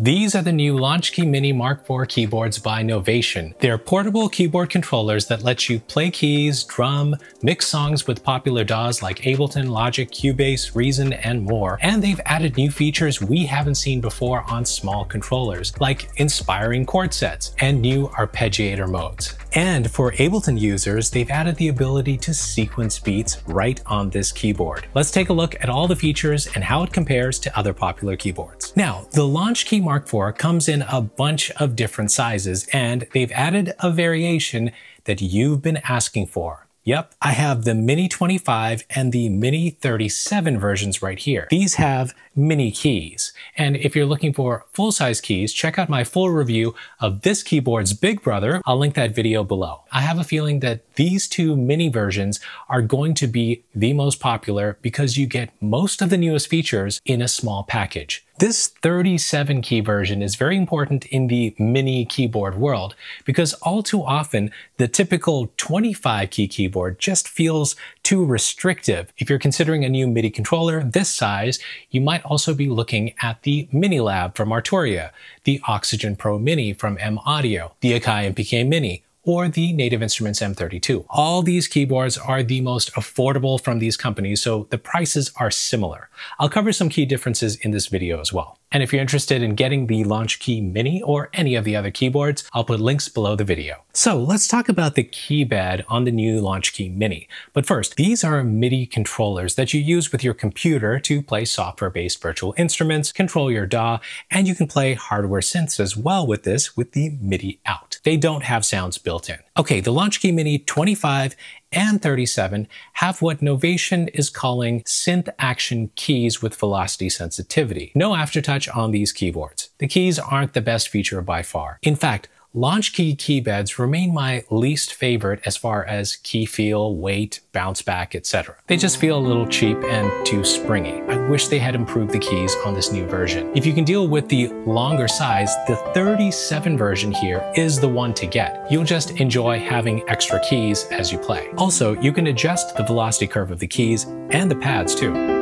These are the new LaunchKey Mini Mark IV keyboards by Novation. They're portable keyboard controllers that let you play keys, drum, mix songs with popular DAWs like Ableton, Logic, Cubase, Reason, and more. And they've added new features we haven't seen before on small controllers, like inspiring chord sets and new arpeggiator modes. And for Ableton users, they've added the ability to sequence beats right on this keyboard. Let's take a look at all the features and how it compares to other popular keyboards. Now, the LaunchKey Mark IV comes in a bunch of different sizes, and they've added a variation that you've been asking for. Yep, I have the Mini 25 and the Mini 37 versions right here. These have mini keys. And if you're looking for full-size keys, check out my full review of this keyboard's big brother. I'll link that video below. I have a feeling that these two mini versions are going to be the most popular because you get most of the newest features in a small package. This 37 key version is very important in the mini keyboard world because all too often the typical 25 key keyboard just feels too restrictive. If you're considering a new MIDI controller this size, you might also be looking at the Mini Lab from Arturia, the Oxygen Pro Mini from M Audio, the Akai MPK Mini, or the Native Instruments M32. All these keyboards are the most affordable from these companies, so the prices are similar. I'll cover some key differences in this video as well. And if you're interested in getting the LaunchKey Mini or any of the other keyboards, I'll put links below the video. So let's talk about the keybed on the new LaunchKey Mini. But first, these are MIDI controllers that you use with your computer to play software-based virtual instruments, control your DAW, and you can play hardware synths as well with this with the MIDI out. They don't have sounds built in. Okay, the LaunchKey Mini 25 and 37 have what Novation is calling synth action keys with velocity sensitivity. No aftertouch on these keyboards. The keys aren't the best feature by far. In fact, LaunchKey keybeds remain my least favorite as far as key feel, weight, bounce back, etc. They just feel a little cheap and too springy. I wish they had improved the keys on this new version. If you can deal with the longer size, the 37 version here is the one to get. You'll just enjoy having extra keys as you play. Also, you can adjust the velocity curve of the keys and the pads too.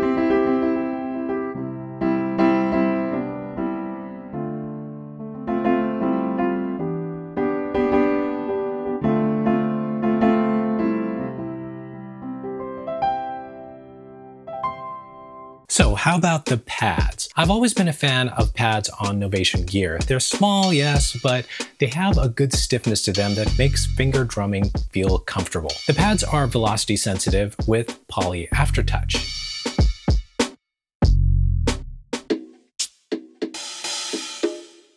How about the pads? I've always been a fan of pads on Novation gear. They're small, yes, but they have a good stiffness to them that makes finger drumming feel comfortable. The pads are velocity sensitive with poly aftertouch.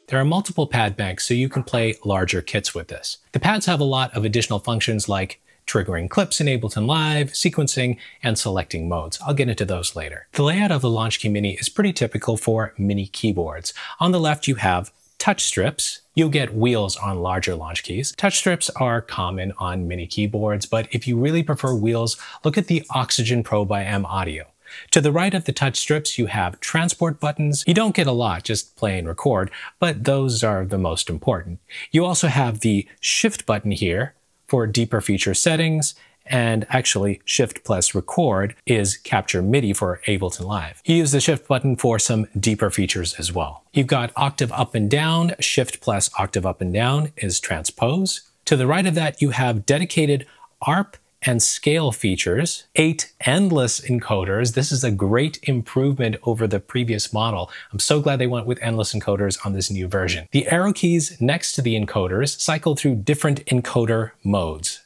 There are multiple pad banks, so you can play larger kits with this. The pads have a lot of additional functions like triggering clips in Ableton Live, sequencing, and selecting modes. I'll get into those later. The layout of the LaunchKey Mini is pretty typical for mini keyboards. On the left, you have touch strips. You'll get wheels on larger launch keys. Touch strips are common on mini keyboards, but if you really prefer wheels, look at the Oxygen Pro by M Audio. To the right of the touch strips, you have transport buttons. You don't get a lot, just play and record, but those are the most important. You also have the shift button here, for deeper feature settings, and actually Shift plus Record is Capture MIDI for Ableton Live. You use the Shift button for some deeper features as well. You've got Octave Up and Down, Shift plus Octave Up and Down is Transpose. To the right of that, you have dedicated ARP and scale features, eight endless encoders. This is a great improvement over the previous model. I'm so glad they went with endless encoders on this new version. The arrow keys next to the encoders cycle through different encoder modes.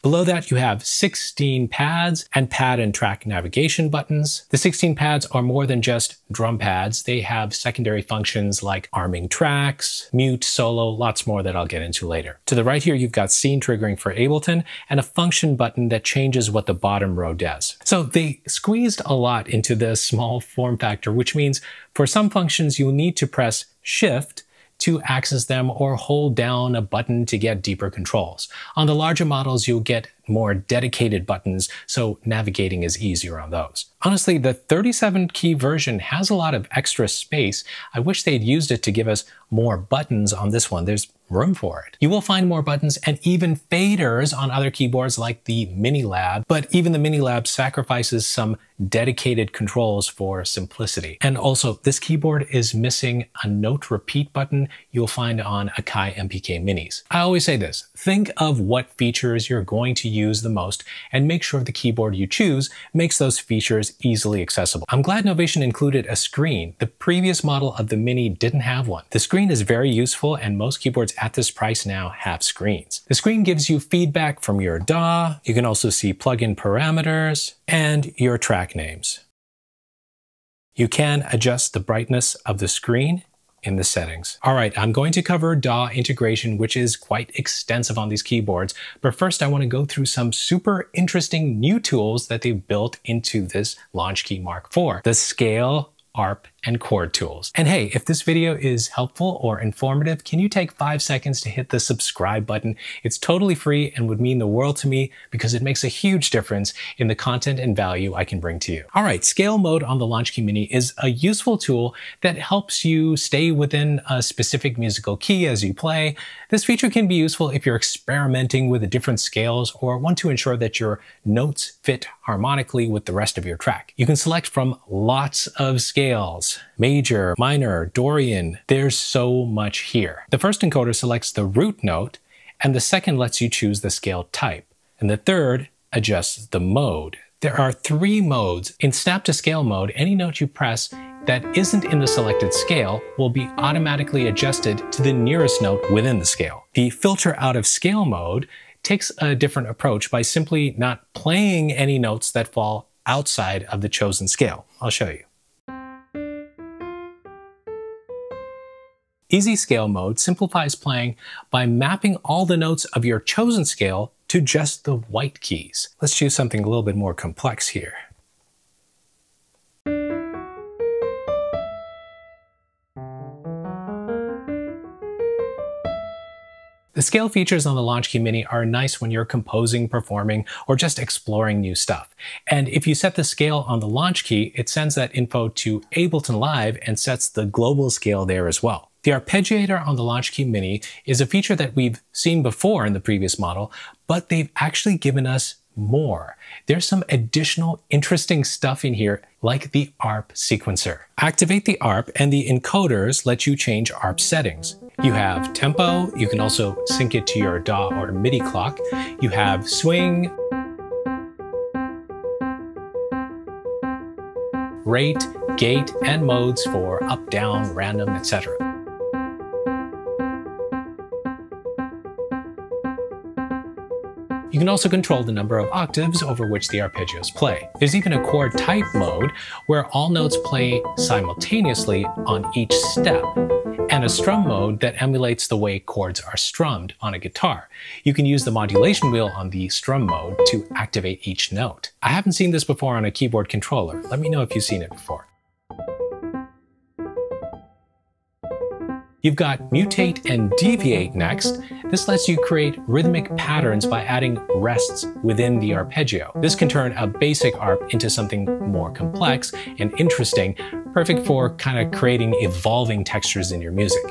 Below that, you have 16 pads and pad and track navigation buttons. The 16 pads are more than just drum pads. They have secondary functions like arming tracks, mute, solo, lots more that I'll get into later. To the right here, you've got scene triggering for Ableton and a function button that changes what the bottom row does. So they squeezed a lot into this small form factor, which means for some functions, you'll need to press Shift to access them or hold down a button to get deeper controls. On the larger models, you'll get more dedicated buttons, so navigating is easier on those. Honestly, the 37 key version has a lot of extra space. I wish they'd used it to give us more buttons on this one. There's room for it. You will find more buttons and even faders on other keyboards like the Minilab, but even the Minilab sacrifices some dedicated controls for simplicity. And also, this keyboard is missing a note repeat button you'll find on Akai MPK Minis. I always say this, think of what features you're going to use the most and make sure the keyboard you choose makes those features easily accessible. I'm glad Novation included a screen. The previous model of the Mini didn't have one. The screen is very useful and most keyboards at this price now have screens. The screen gives you feedback from your DAW. You can also see plugin parameters and your track names. You can adjust the brightness of the screen in the settings. All right, I'm going to cover DAW integration, which is quite extensive on these keyboards. But first, I want to go through some super interesting new tools that they've built into this Launchkey Mark IV. The scale ARP, and tools. And hey, if this video is helpful or informative, can you take five seconds to hit the subscribe button? It's totally free and would mean the world to me because it makes a huge difference in the content and value I can bring to you. All right, scale mode on the Launchkey Mini is a useful tool that helps you stay within a specific musical key as you play. This feature can be useful if you're experimenting with different scales or want to ensure that your notes fit harmonically with the rest of your track. You can select from lots of scales major, minor, Dorian. There's so much here. The first encoder selects the root note, and the second lets you choose the scale type. And the third adjusts the mode. There are three modes. In snap to scale mode, any note you press that isn't in the selected scale will be automatically adjusted to the nearest note within the scale. The filter out of scale mode takes a different approach by simply not playing any notes that fall outside of the chosen scale. I'll show you. Easy Scale mode simplifies playing by mapping all the notes of your chosen scale to just the white keys. Let's choose something a little bit more complex here. The scale features on the Launchkey Mini are nice when you're composing, performing, or just exploring new stuff. And if you set the scale on the Launchkey, it sends that info to Ableton Live and sets the global scale there as well. The arpeggiator on the Launchkey Mini is a feature that we've seen before in the previous model, but they've actually given us more. There's some additional interesting stuff in here, like the ARP sequencer. Activate the ARP and the encoders let you change ARP settings. You have tempo, you can also sync it to your DAW or MIDI clock. You have swing, rate, gate, and modes for up, down, random, etc. You can also control the number of octaves over which the arpeggios play. There's even a chord type mode where all notes play simultaneously on each step, and a strum mode that emulates the way chords are strummed on a guitar. You can use the modulation wheel on the strum mode to activate each note. I haven't seen this before on a keyboard controller. Let me know if you've seen it before. You've got mutate and deviate next. This lets you create rhythmic patterns by adding rests within the arpeggio. This can turn a basic arp into something more complex and interesting, perfect for kind of creating evolving textures in your music.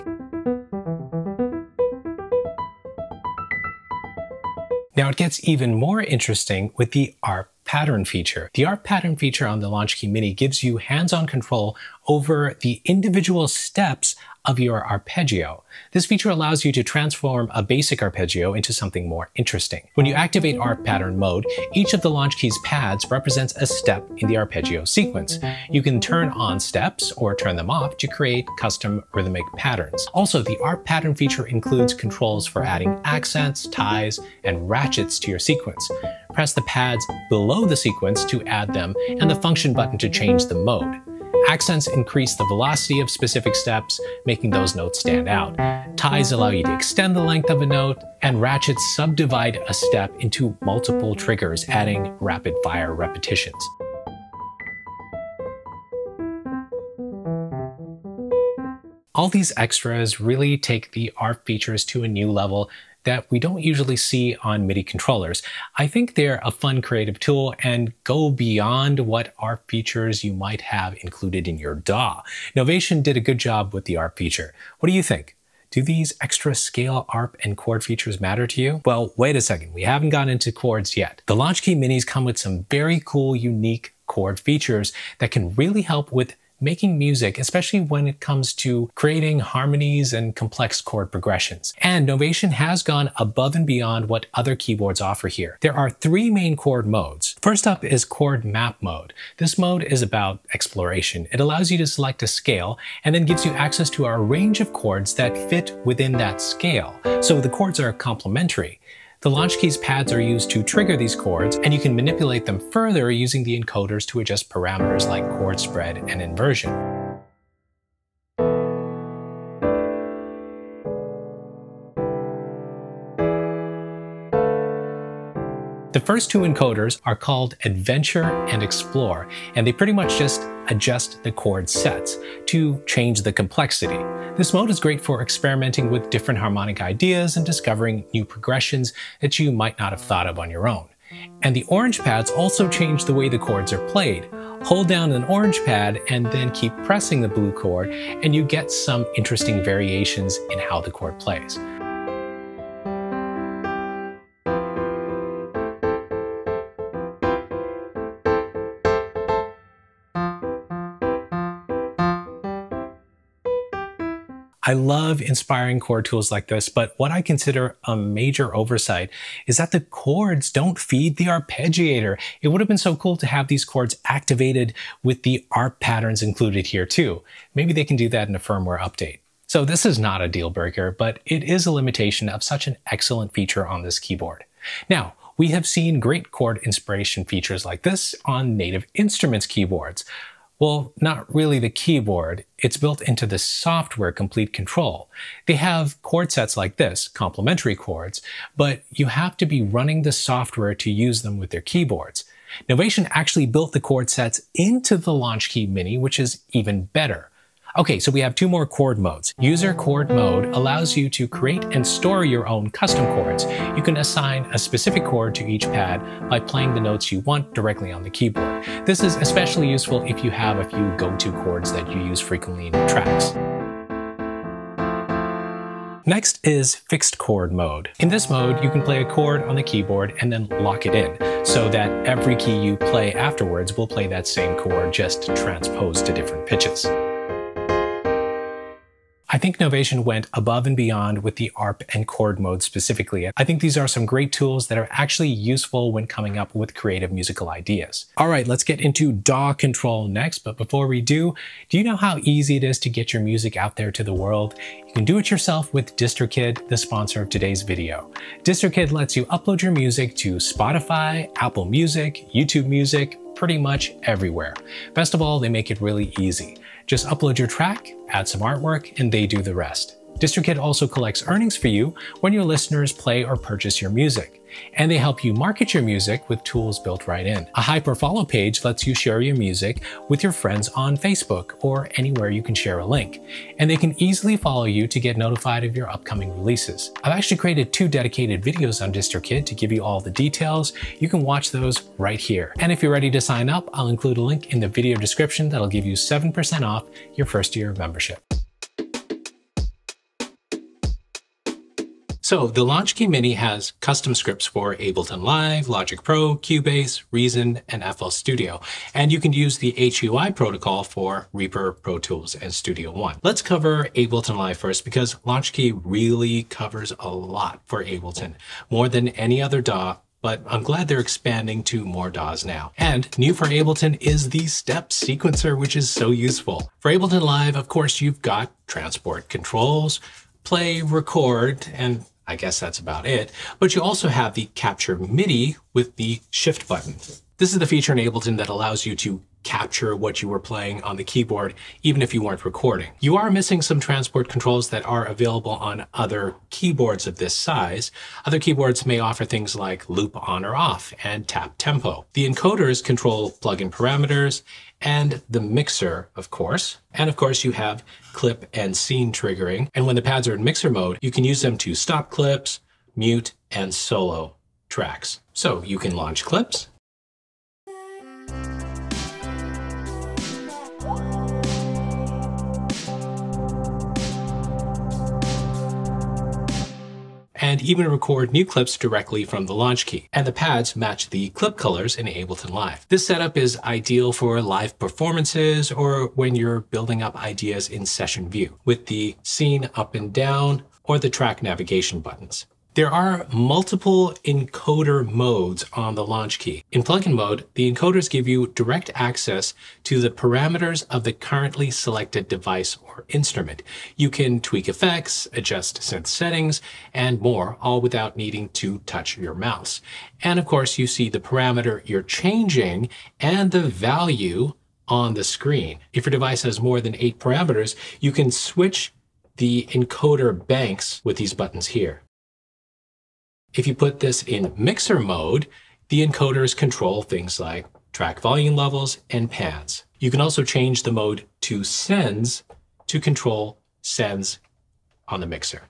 Now it gets even more interesting with the ARP pattern feature. The ARP pattern feature on the Launchkey Mini gives you hands-on control over the individual steps of your arpeggio. This feature allows you to transform a basic arpeggio into something more interesting. When you activate ARP pattern mode, each of the launch key's pads represents a step in the arpeggio sequence. You can turn on steps or turn them off to create custom rhythmic patterns. Also, the ARP pattern feature includes controls for adding accents, ties, and ratchets to your sequence. Press the pads below the sequence to add them and the function button to change the mode. Accents increase the velocity of specific steps, making those notes stand out. Ties allow you to extend the length of a note, and ratchets subdivide a step into multiple triggers, adding rapid fire repetitions. All these extras really take the ARP features to a new level that we don't usually see on MIDI controllers. I think they're a fun creative tool and go beyond what ARP features you might have included in your DAW. Novation did a good job with the ARP feature. What do you think? Do these extra scale ARP and chord features matter to you? Well, wait a second, we haven't gotten into chords yet. The Launchkey Minis come with some very cool, unique chord features that can really help with making music, especially when it comes to creating harmonies and complex chord progressions. And Novation has gone above and beyond what other keyboards offer here. There are three main chord modes. First up is chord map mode. This mode is about exploration. It allows you to select a scale and then gives you access to a range of chords that fit within that scale. So the chords are complementary. The launch key's pads are used to trigger these chords, and you can manipulate them further using the encoders to adjust parameters like chord spread and inversion. The first two encoders are called Adventure and Explore, and they pretty much just adjust the chord sets to change the complexity. This mode is great for experimenting with different harmonic ideas and discovering new progressions that you might not have thought of on your own. And the orange pads also change the way the chords are played. Hold down an orange pad and then keep pressing the blue chord, and you get some interesting variations in how the chord plays. I love inspiring chord tools like this, but what I consider a major oversight is that the chords don't feed the arpeggiator. It would have been so cool to have these chords activated with the ARP patterns included here too. Maybe they can do that in a firmware update. So this is not a deal breaker, but it is a limitation of such an excellent feature on this keyboard. Now, we have seen great chord inspiration features like this on native instruments keyboards. Well, not really the keyboard. It's built into the software Komplete Kontrol. They have chord sets like this, complementary chords, but you have to be running the software to use them with their keyboards. Novation actually built the chord sets into the Launchkey Mini, which is even better. Okay, so we have two more chord modes. User chord mode allows you to create and store your own custom chords. You can assign a specific chord to each pad by playing the notes you want directly on the keyboard. This is especially useful if you have a few go-to chords that you use frequently in your tracks. Next is fixed chord mode. In this mode, you can play a chord on the keyboard and then lock it in, so that every key you play afterwards will play that same chord just transposed to different pitches. I think Novation went above and beyond with the ARP and chord mode specifically. I think these are some great tools that are actually useful when coming up with creative musical ideas. All right, let's get into DAW control next, but before we do, do you know how easy it is to get your music out there to the world? You can do it yourself with DistroKid, the sponsor of today's video. DistroKid lets you upload your music to Spotify, Apple Music, YouTube Music, pretty much everywhere. Best of all, they make it really easy. Just upload your track, add some artwork, and they do the rest. DistroKid also collects earnings for you when your listeners play or purchase your music. And they help you market your music with tools built right in. A hype or follow page lets you share your music with your friends on Facebook or anywhere you can share a link. And they can easily follow you to get notified of your upcoming releases. I've actually created two dedicated videos on DistroKid to give you all the details. You can watch those right here. And if you're ready to sign up, I'll include a link in the video description that'll give you 7% off your first year of membership. So the Launchkey Mini has custom scripts for Ableton Live, Logic Pro, Cubase, Reason, and FL Studio. And you can use the HUI protocol for Reaper, Pro Tools, and Studio One. Let's cover Ableton Live first because Launchkey really covers a lot for Ableton, more than any other DAW but I'm glad they're expanding to more DAWs now. And new for Ableton is the step sequencer, which is so useful. For Ableton Live, of course, you've got transport controls, play, record, and I guess that's about it. But you also have the Capture MIDI with the Shift button. This is the feature in Ableton that allows you to capture what you were playing on the keyboard, even if you weren't recording. You are missing some transport controls that are available on other keyboards of this size. Other keyboards may offer things like loop on or off and tap tempo. The encoders control plugin parameters and the mixer, of course. And of course, you have clip and scene triggering. And when the pads are in mixer mode, you can use them to stop clips, mute, and solo tracks. So you can launch clips, and even record new clips directly from the launch key. And the pads match the clip colors in Ableton Live. This setup is ideal for live performances or when you're building up ideas in session view with the scene up and down or the track navigation buttons. There are multiple encoder modes on the launch key. In plugin mode, the encoders give you direct access to the parameters of the currently selected device or instrument. You can tweak effects, adjust synth settings, and more, all without needing to touch your mouse. And of course, you see the parameter you're changing and the value on the screen. If your device has more than eight parameters, you can switch the encoder banks with these buttons here. If you put this in mixer mode, the encoders control things like track volume levels and pads. You can also change the mode to sends to control sends on the mixer.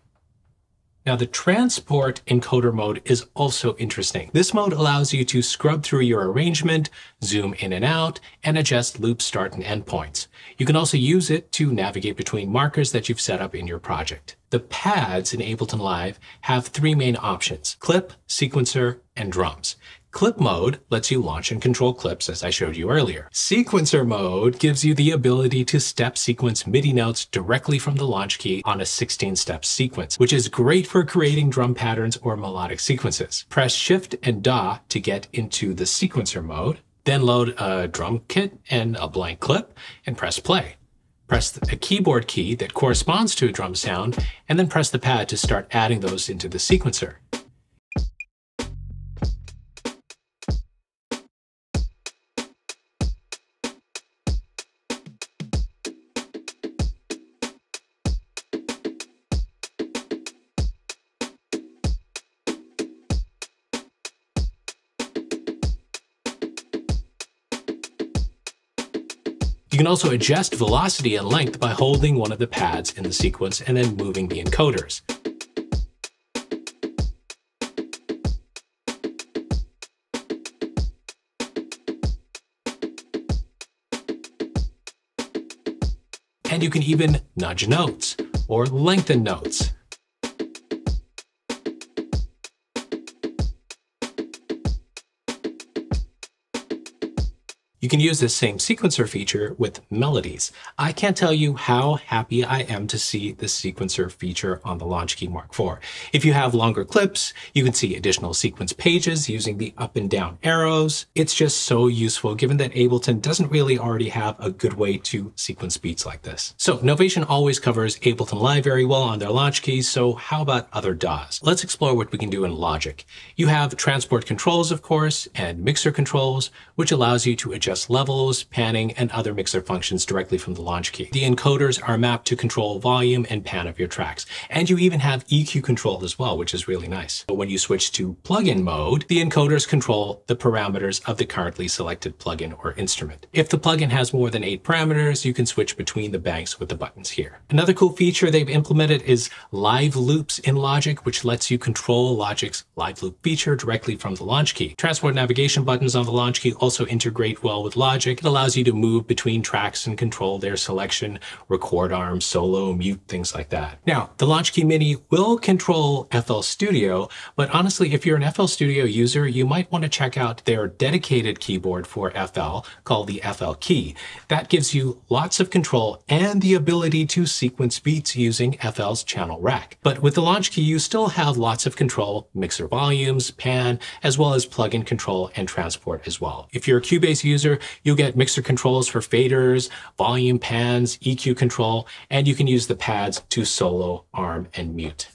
Now the transport encoder mode is also interesting. This mode allows you to scrub through your arrangement, zoom in and out, and adjust loop start and end points. You can also use it to navigate between markers that you've set up in your project. The pads in Ableton Live have three main options, clip, sequencer, and drums. Clip mode lets you launch and control clips as I showed you earlier. Sequencer mode gives you the ability to step sequence MIDI notes directly from the launch key on a 16-step sequence, which is great for creating drum patterns or melodic sequences. Press Shift and DA to get into the sequencer mode, then load a drum kit and a blank clip and press play. Press a keyboard key that corresponds to a drum sound, and then press the pad to start adding those into the sequencer. Can also adjust velocity and length by holding one of the pads in the sequence and then moving the encoders. And you can even nudge notes or lengthen notes. You can use this same sequencer feature with melodies. I can't tell you how happy I am to see this sequencer feature on the Launchkey Mark IV. If you have longer clips, you can see additional sequence pages using the up and down arrows. It's just so useful given that Ableton doesn't really already have a good way to sequence beats like this. So Novation always covers Ableton Live very well on their launch keys, so how about other DAWs? Let's explore what we can do in Logic. You have transport controls, of course, and mixer controls, which allows you to adjust adjust levels, panning, and other mixer functions directly from the launch key. The encoders are mapped to control volume and pan of your tracks. And you even have EQ control as well, which is really nice. But when you switch to plugin mode, the encoders control the parameters of the currently selected plugin or instrument. If the plugin has more than eight parameters, you can switch between the banks with the buttons here. Another cool feature they've implemented is live loops in Logic, which lets you control Logic's live loop feature directly from the launch key. Transport navigation buttons on the launch key also integrate well well with Logic. It allows you to move between tracks and control their selection, record arms, solo, mute, things like that. Now, the Launchkey Mini will control FL Studio, but honestly, if you're an FL Studio user, you might want to check out their dedicated keyboard for FL called the FL Key. That gives you lots of control and the ability to sequence beats using FL's channel rack. But with the Launchkey, you still have lots of control, mixer volumes, pan, as well as plugin control and transport as well. If you're a Cubase user, you'll get mixer controls for faders, volume pans, EQ control, and you can use the pads to solo, arm, and mute.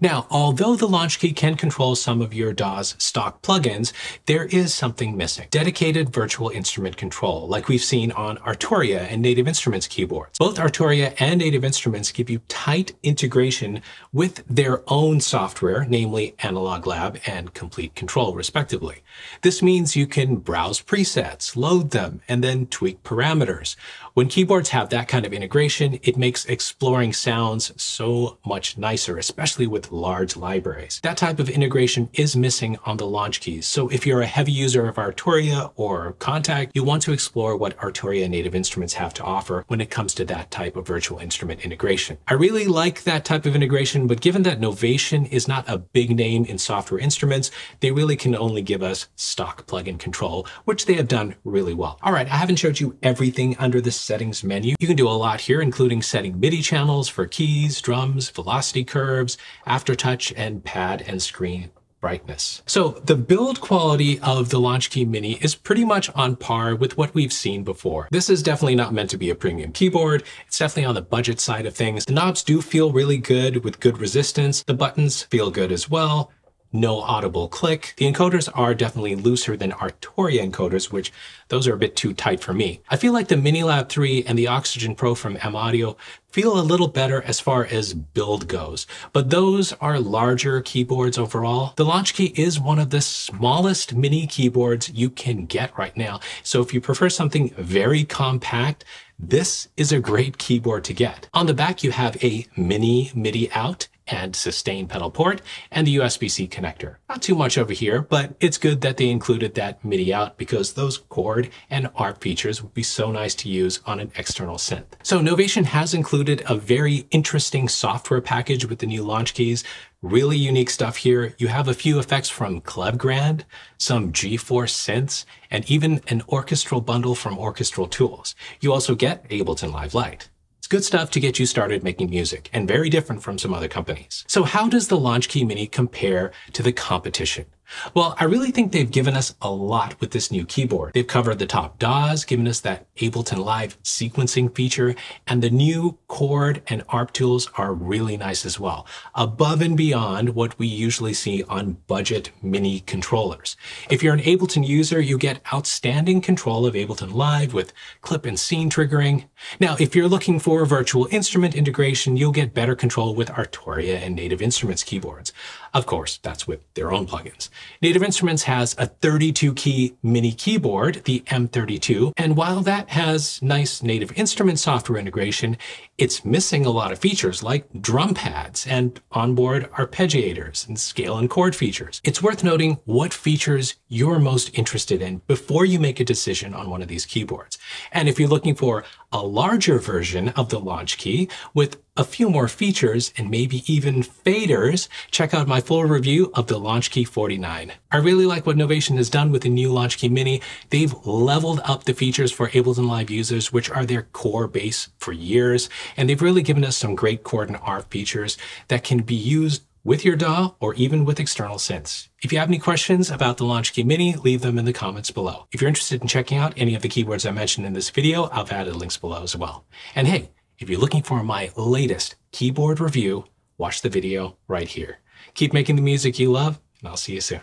Now, although the launch key can control some of your DAW's stock plugins, there is something missing. Dedicated virtual instrument control, like we've seen on Arturia and Native Instruments keyboards. Both Arturia and Native Instruments give you tight integration with their own software, namely Analog Lab and Komplete Kontrol, respectively. This means you can browse presets, load them, and then tweak parameters When keyboards have that kind of integration, it makes exploring sounds so much nicer, especially with large libraries. That type of integration is missing on the launch keys. So if you're a heavy user of Arturia or Kontakt, you want to explore what Arturia Native Instruments have to offer when it comes to that type of virtual instrument integration. I really like that type of integration, but given that Novation is not a big name in software instruments, they really can only give us stock plugin control, which they have done really well. All right, I haven't showed you everything under the settings menu. You can do a lot here, including setting MIDI channels for keys, drums, velocity curves, aftertouch, and pad and screen brightness. So the build quality of the Launchkey Mini is pretty much on par with what we've seen before. This is definitely not meant to be a premium keyboard. It's definitely on the budget side of things. The knobs do feel really good with good resistance. The buttons feel good as well no audible click. The encoders are definitely looser than Arturia encoders, which those are a bit too tight for me. I feel like the Minilab 3 and the Oxygen Pro from M Audio feel a little better as far as build goes, but those are larger keyboards overall. The Launchkey is one of the smallest mini keyboards you can get right now. So if you prefer something very compact, this is a great keyboard to get. On the back, you have a mini MIDI out and sustain pedal port and the USB-C connector. Not too much over here, but it's good that they included that MIDI out because those chord and ARP features would be so nice to use on an external synth. So Novation has included a very interesting software package with the new launch keys. Really unique stuff here. You have a few effects from Klevgrand, some G-Force synths, and even an orchestral bundle from Orchestral Tools. You also get Ableton Live Lite. It's good stuff to get you started making music and very different from some other companies. So how does the Launchkey Mini compare to the competition? Well, I really think they've given us a lot with this new keyboard. They've covered the top DAWs, given us that Ableton Live sequencing feature, and the new chord and ARP tools are really nice as well, above and beyond what we usually see on budget mini controllers. If you're an Ableton user, you get outstanding control of Ableton Live with clip and scene triggering. Now, if you're looking for virtual instrument integration, you'll get better control with Arturia and Native Instruments keyboards. Of course, that's with their own plugins. Native Instruments has a 32 key mini keyboard, the M32, and while that has nice Native Instrument software integration, it's missing a lot of features like drum pads and onboard arpeggiators and scale and chord features. It's worth noting what features you're most interested in before you make a decision on one of these keyboards. And if you're looking for a larger version of the launch key with a few more features and maybe even faders, check out my full review of the Launchkey 49. I really like what Novation has done with the new Launchkey Mini. They've leveled up the features for Ableton Live users, which are their core base for years, and they've really given us some great chord and ARP features that can be used with your DAW or even with external synths. If you have any questions about the Launchkey Mini, leave them in the comments below. If you're interested in checking out any of the keyboards I mentioned in this video, I've added links below as well. And hey, if you're looking for my latest keyboard review, watch the video right here. Keep making the music you love, and I'll see you soon.